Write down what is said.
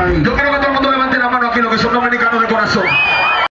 sorry. Go